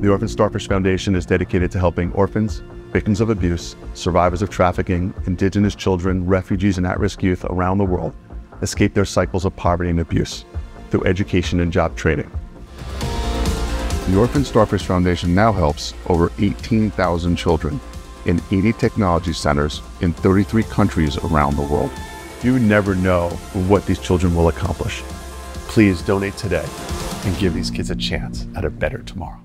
The Orphaned Starfish Foundation is dedicated to helping orphans, victims of abuse, survivors of trafficking, indigenous children, refugees, and at-risk youth around the world escape their cycles of poverty and abuse through education and job training. The Orphaned Starfish Foundation now helps over 18,000 children in 80 technology centers in 33 countries around the world. You never know what these children will accomplish. Please donate today and give these kids a chance at a better tomorrow.